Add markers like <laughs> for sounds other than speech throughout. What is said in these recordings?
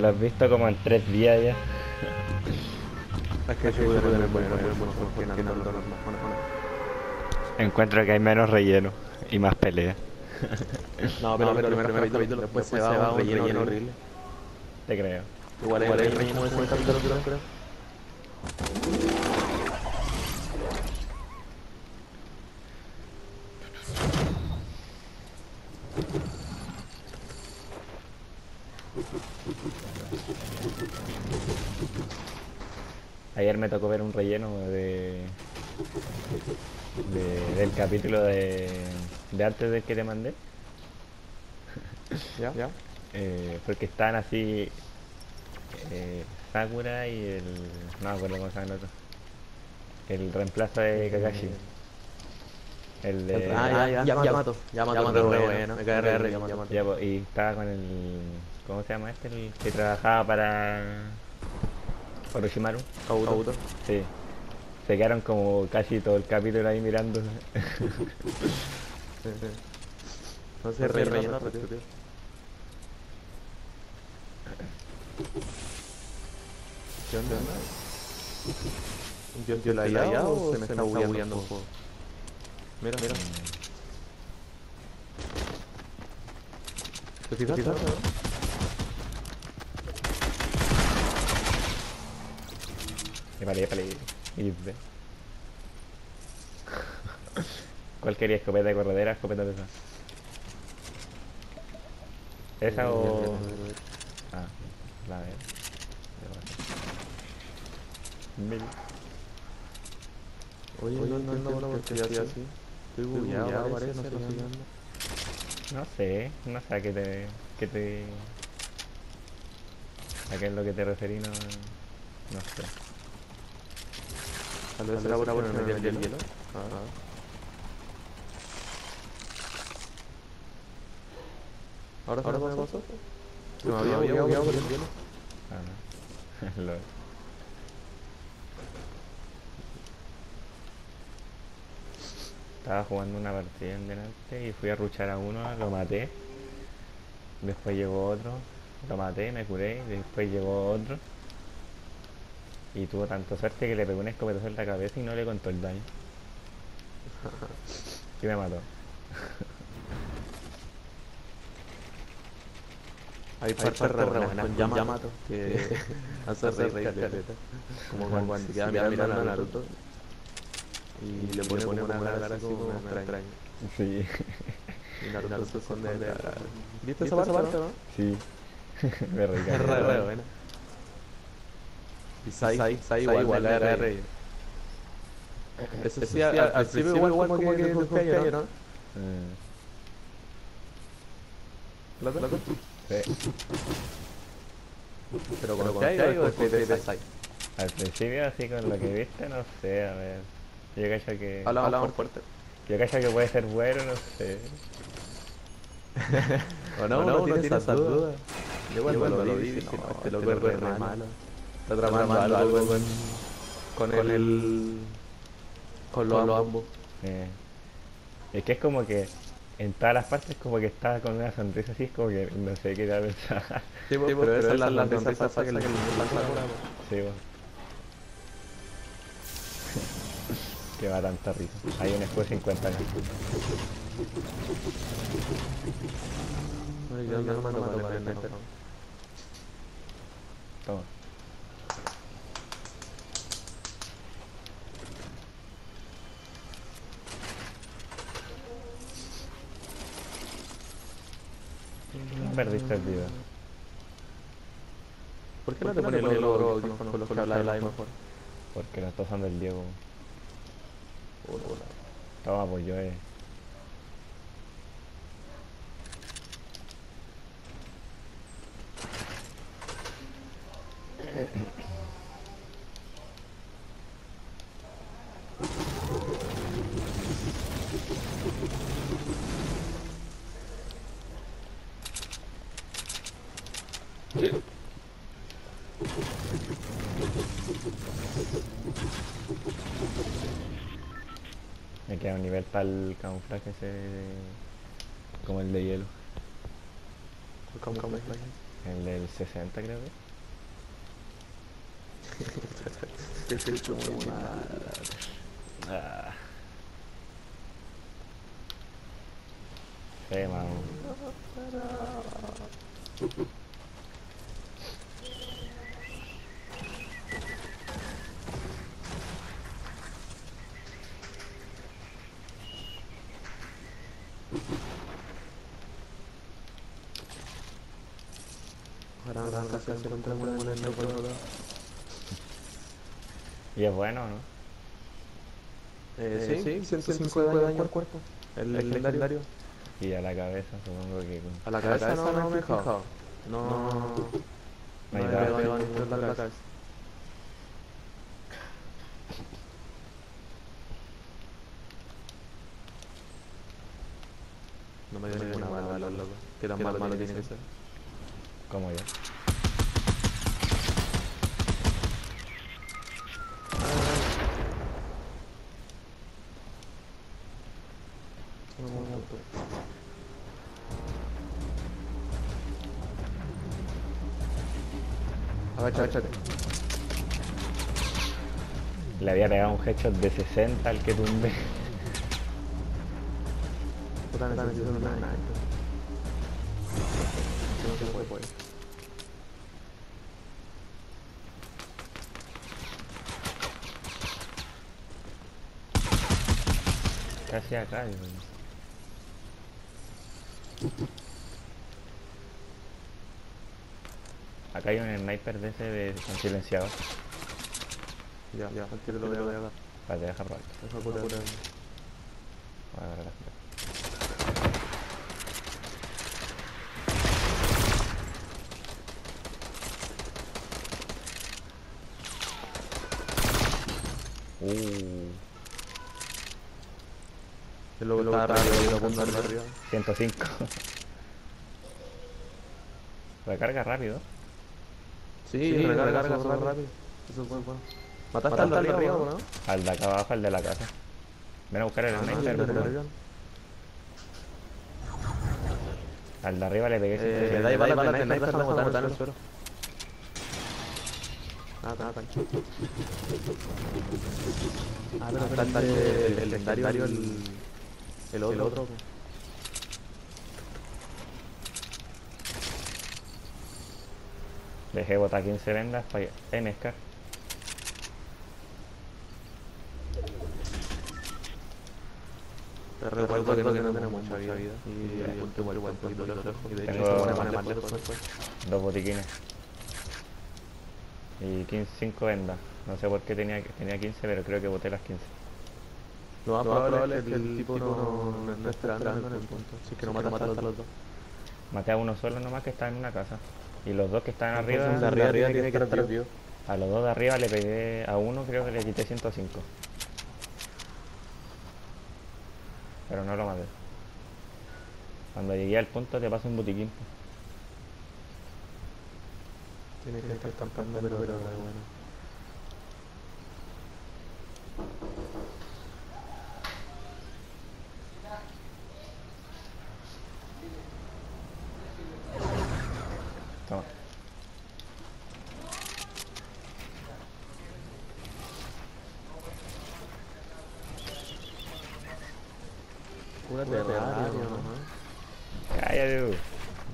Me lo has visto como en tres días ya. Es que bueno, Encuentro que hay menos relleno y más pelea. <laughs> no, pero, pero el primer capítulo después se va un relleno horrible. Te creo. Igual hay relleno de ese capítulo, creo. Ayer me tocó ver un relleno de, de del capítulo de, de antes del que te mandé. ¿Ya? ¿Ya? Eh, porque están así eh, Sakura y el... no me acuerdo cómo se llama el otro. El reemplazo de Kakashi. El de... Ah, ya, ya, Yamato. Yamato, Yamato, bueno. Me cae re, Yamato. Ya, pues, y estaba con el... ¿Cómo se llama este? El que trabajaba para... Orochimaru. Kabuto. Sí. Se quedaron como casi todo el capítulo ahí mirando. <laughs> no sé, re, relleno. ¿Qué onda? ¿Yo, yo la IA o se me está bugueando un poco? Mira, mira. ¿Te fijas? ¿Te fijas? Vale, vale. ¿Cuál quería? ¿Escopeta de corredera? ¿Escopeta de esa? ¿Esa o...? Ah, la de... Mil. Oye, no, no, no, no, porque estoy así. Estoy bugueado, parece, no sé No sé, no sé a qué te... qué te... a qué es lo que te referí, no... no sé. Tal vez será por ponerme el hielo. Ah. ¿Ahora ahora me pasó? No, había bugueado por el hielo. Ah, no. Estaba jugando una partida en delante y fui a ruchar a uno, lo maté. Después llegó otro, lo maté, me curé, después llegó otro. Y tuvo tanto suerte que le pegó un escopetazo en la cabeza y no le contó el daño. y me mató. Hay partes re buenas con Yamato que <laughs> hace reír caleta. Como cuando se queda mirando a Naruto y le pone una cara así como extraña. Sí. <laughs> Y Naruto se esconde de la... ¿Viste esa parte, no? Sí. <laughs> me reí. Es re, re buena. Y Sai, Sai, Sai igual era rey. Eso sí, al principio igual como que le golpea, ¿no? ¿Loco? ¿Loco? Sí. Pero con Sai o después de Sai. Al principio así con lo que viste, no sé, a ver. Yo cacho que... Hablamos fuerte. Yo cacho que puede ser bueno, no sé. o no, no, no tiene esa duda. Yo cuando lo vi dije, no, este loco es re malo. Está tramando algo con, con, con el... Con los ambos. Eh, es que es como que en todas las partes como que está con una sonrisa así, es como que no sé qué tal pensar. Sí, <laughs> pero, pero esa es la, la sonrisa falsa que le Sí, bueno. <laughs> que va tanta risa. Hay un escudo 50 acá. Toma. No perdiste el video. ¿Por qué no te pones el logro con los que mejor? Porque lo está usando el Diego. Toma, pues yo eh. <laughs> Me queda un nivel para el camuflaje ese como el de hielo. ¿Cómo camuflaje? El del 60 creo que. <laughs> Muy mal. Ah. Sí, mano. Ahora me vas a hacer encontrar una buena en el pueblo. Y es bueno, ¿no? Eh, sí, 105 de daño al cuerpo. El legendario. Y a la cabeza, supongo que. con- A la cabeza no, no me he fijado. No, no, No no hay me nada. he pegado ni en la cabeza. No loco. ¿Qué tan malo tiene que ser? Como yo. Agáchate. Le había pegado un headshot de 60 al que tumbé. Casi acá. Acá hay un sniper de ese de con silenciador. Ya, ya, al tiro lo acá. Para dejar robar. Deja curar. Voy a agarrar la Uh, Es lo que está arriba, apunta arriba. 105. Recarga rápido. Sí, recarga, rápido. Eso es bueno, bueno. ¿Mataste al de arriba o no? Al de acá abajo, al de la casa. Ven a buscar el Ah, no, sniper. el de arriba. Al de arriba le pegué Eh, 105. le dais balas de sniper, déjame botar en el suelo. Ah, está, tranquilo. Ah, pero está está el, el, el legendario, el, el otro. El otro. Dejé botar 15 vendas para MSK. Te recuerdo que no tenemos mucha vida. Y el un poquito lejos. Y de hecho Tengo- se pone más- más lejos después. Dos botiquines. Y 15, 5 vendas. No sé por qué tenía, tenía 15, pero creo que boté las 15. Lo más probable es que el tipo no, no esté esperando en el punto. Si es que no mataste a los dos. Maté a uno solo nomás que estaba en una casa. Y los dos que estaban arriba, de arriba tiene que estar vivo. a los dos de arriba le pegué a uno, creo que le quité 105. Pero no lo maté. Cuando llegué al punto te paso un botiquín. Tiene que estar campando, pero, pero bueno. Toma. Cúrate de radio, ¿no? Cállate tú.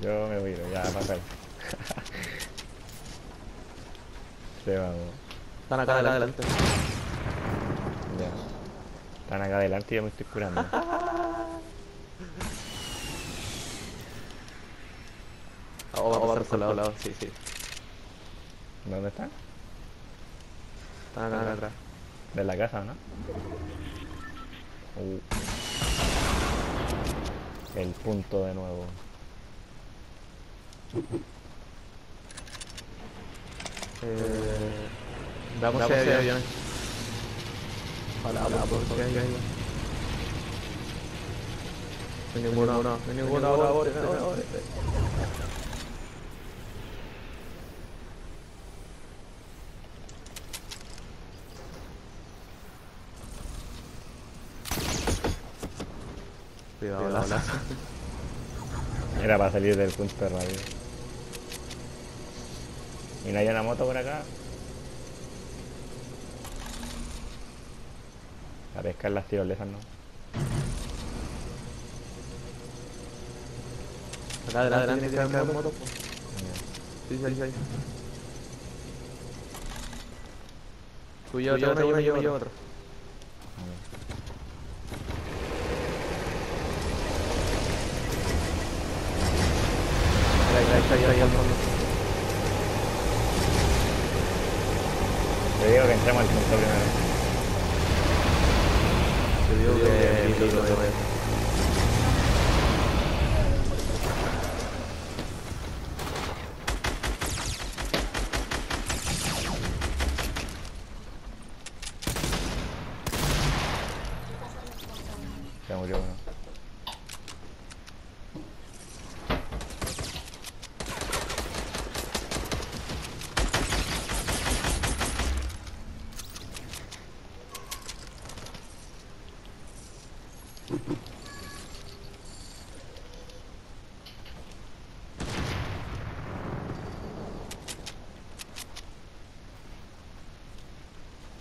Yo me voy, ya pasar. Se. Están acá adelante. Ya. Están acá adelante y yo me estoy curando. <laughs> Oh, va a pasar por el lado, sí, sí. ¿Dónde están? Están acá atrás. ¿De la casa o no? Uh. El punto de nuevo. Eh, veamos si hay aviones. Ojalá, por aviones. No hay ninguno, no hay ahora, ahora, ahora. Cuidado, la <laughs> Era para salir del punto de radio. Y no hay una moto por acá. A pescar las tirolesas, ¿no? Acá adelante tiene que haber moto. Ya. Sí, sí, sí. Tú llévate una, yo me llevo otra. Ahí, ahí, ahí, ahí, al fondo. Te digo que entremos al punto primero.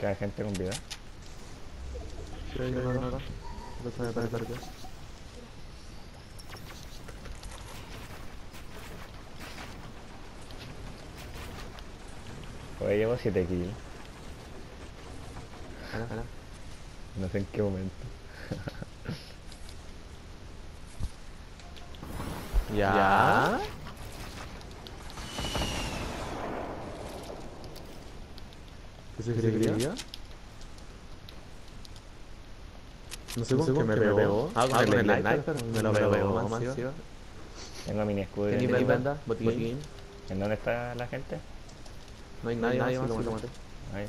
Queda gente con vida. Sí, hay acá. Entonces me parece cerca. Hoy llevo 7 kills. No sé en qué momento. <laughs> ¿Ya? ¿Qué quería? No sé con qué me pegó. Ah, con el sniper. Me lo pegó. ¿sí? Tengo mini escudo. ¿Qué nivel? Botiquín. ¿En dónde está la gente? No hay nadie, nadie más, sí lo maté. Ahí.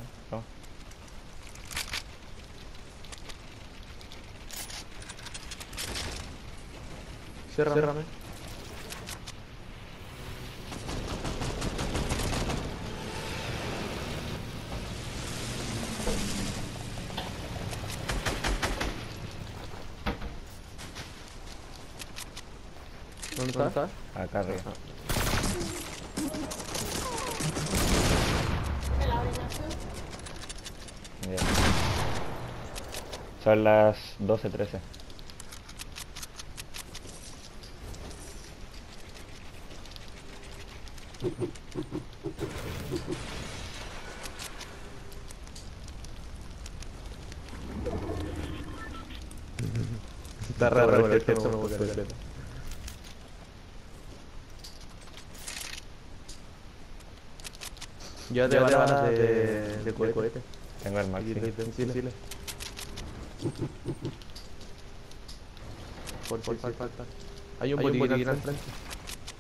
Ciérrame. Acá arriba. Ya. Son las 12.13. Está raro, raro, el texto no puede ser. Yo te balas de, de cohete. Tengo el maxi. de. Por si falta. Hay un botiquín al frente.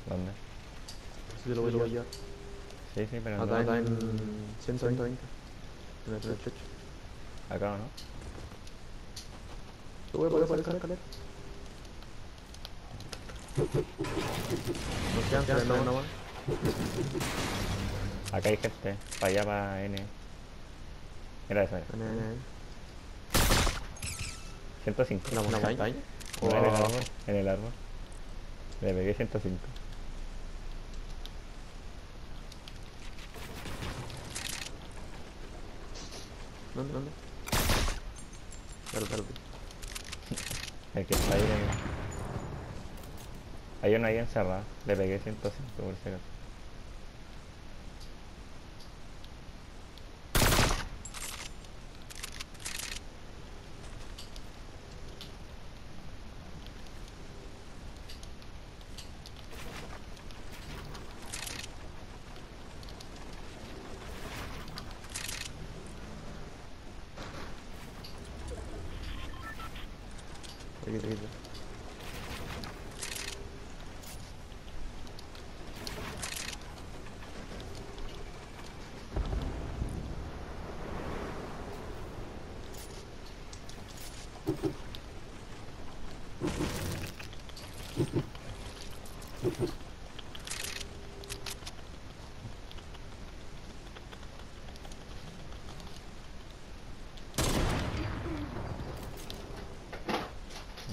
¿Dónde? Así que lo voy a llevar. Sí, sí, pero Acá, no. acá en 120. En el 38. Acá o no. Sube por esa escalera. Nos quedan tres nomás. Acá hay gente. Para allá, para N. Mira esa. En el- 105. en la montaña. No, en el Oh. árbol. En el árbol. Le pegué 105. ¿Dónde? ¿Dónde? Claro, claro. El que está ahí. Hay uno ahí encerrado. Le pegué 105 por si acaso. Aquí, aquí.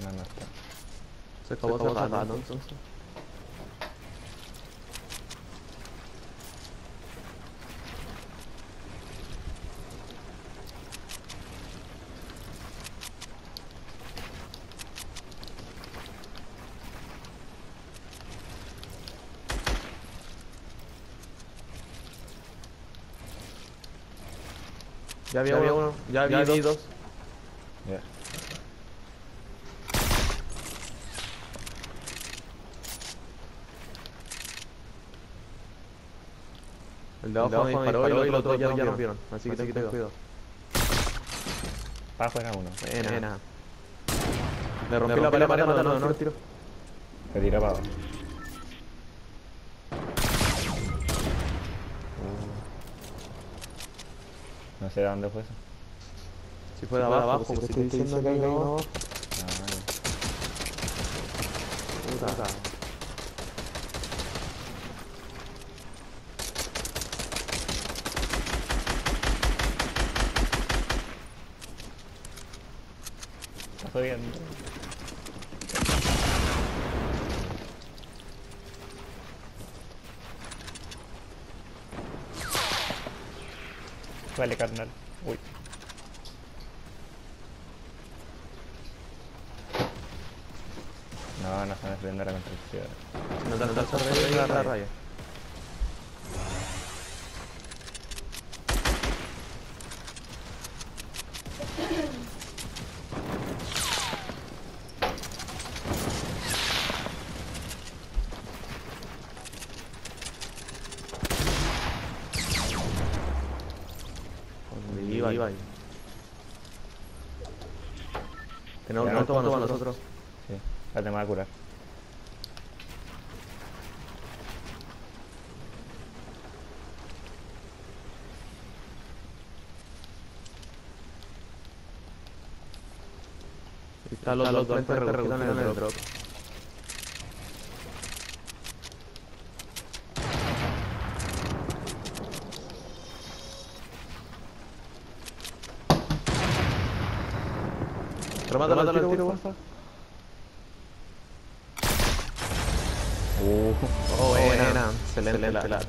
No, no. Se acabó, se acabó. Ya había, uno, ya, había, dos. El de abajo me disparó y los otros ya no vieron. Así que ten cuidado. Para afuera uno. Buena. Le rompí la pared, no, no, no, no, tiro. Se tira para abajo. No sé de dónde fue eso. Si fue de abajo, porque estoy diciendo que hay uno abajo. Ah, Puta. Jodiendo. Vale, carnal. Uy. No, no se me prende la construcción. No te alcanza a ver la raya. Iba, iba. Tenemos Ya, un para ¿cuánto nosotros. Sí, me voy a curar. Están los, los dos en el drop. Remátalo al tiro, porfa. Uh, Oh, buena. Excelente, la, la.